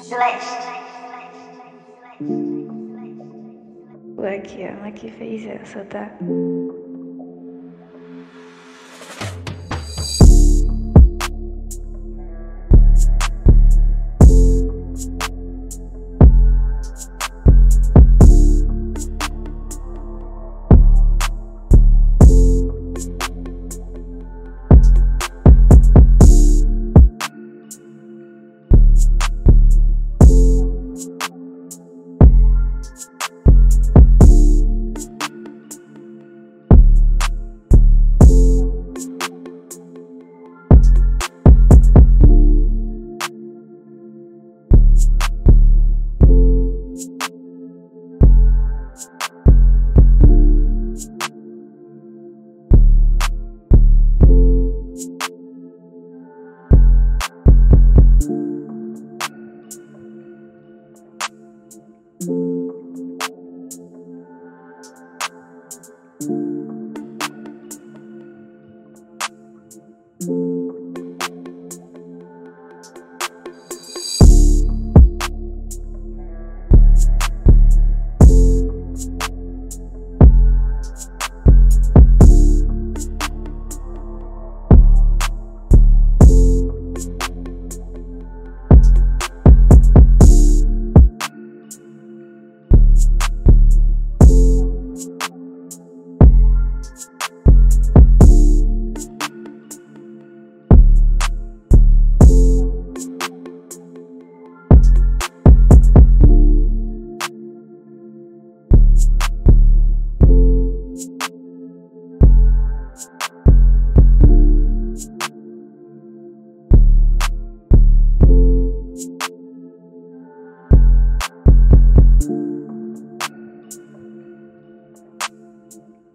Celeste. Aqui, Ana que fez essa, tá?